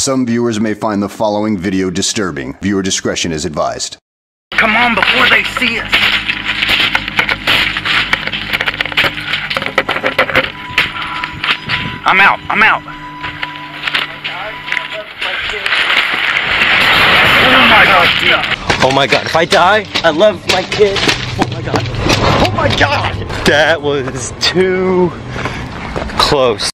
Some viewers may find the following video disturbing. Viewer discretion is advised. Come on before they see us. I'm out. I'm out. Oh my god. Oh my god, if I die, I love my kid. Oh my god. Oh my god! That was too close.